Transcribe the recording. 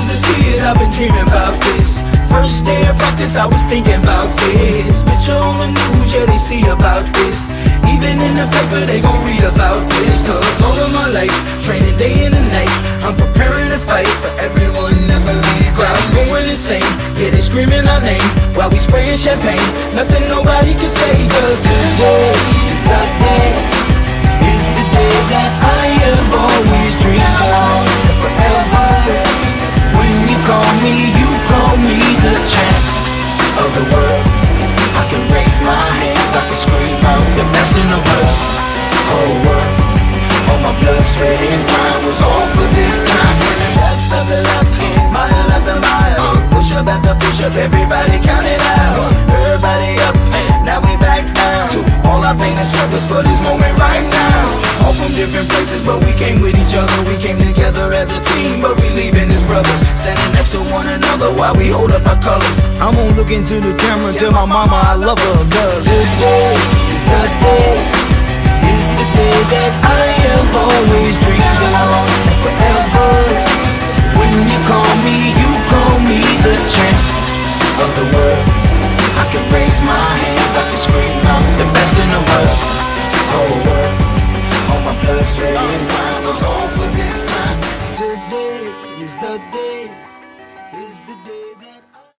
was a kid, I was dreaming about this. First day of practice, I was thinking about this. But on the news, yeah, they see about this. Even in the paper, they gon' read about this. Cause all of my life, training day and night I'm preparing to fight for everyone never leave. Crowds going insane, yeah, they screaming our name While we spraying champagne, nothing nobody can say Cause of the world. I can raise my hands, I can scream out the best in the world. Whole world, all my blood, sweat, and grind was all for this time. Left after left, mile after mile, push up after push up, everybody count it out. Everybody up, now we back down. All our pain and sweat was for this moment right now. All from different places, but we came with each other. We came together as a team, but we leaving as brothers next to one another while we hold up our colors. I'm gonna look into the camera, tell my mama I love her, cause today is the day, is the day that I have always dreamed of forever. When you call me, you call me the champ of the world. I can raise my hands, I can scream out the best in the world. Oh, world, all my blood, sweat, and mind was all for this time. Today is the day is the day